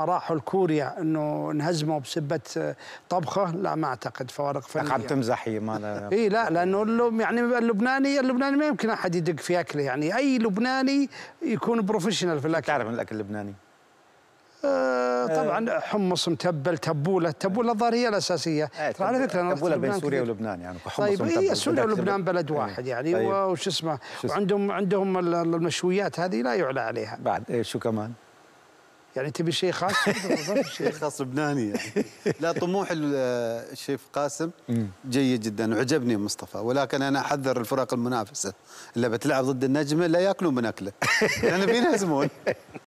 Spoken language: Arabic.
راحوا لكوريا إنه انهزموا بسبة طبخة؟ لا ما أعتقد. فوارق فنيه عم تمزحي ما إي لا لأنه يعني اللبناني اللبناني ما يمكن أحد يدق في أكله. يعني أي لبناني يكون professional في الأكل. تعرف من الأكل اللبناني؟ آه طبعا حمص متبل تبولة. التبوله الظاهر هي الاساسيه ترى على فكرة تبولة بين سوريا. ولبنان يعني حمص طيب. هي سوريا ولبنان بلد. واحد يعني. طيب. وش اسمه؟ وعندهم عندهم ال- ال- المشويات هذه لا يعلى عليها. بعد إيه شو كمان؟ يعني تبي شيء خاص؟ شيء. خاص لبناني يعني. لا طموح ال- الشيف قاسم جيد جدا. وعجبني مصطفى. ولكن أنا أحذر الفرق المنافسة. اللي بتلعب ضد النجمة لا يأكلون من أكله. لأن بينهزمون.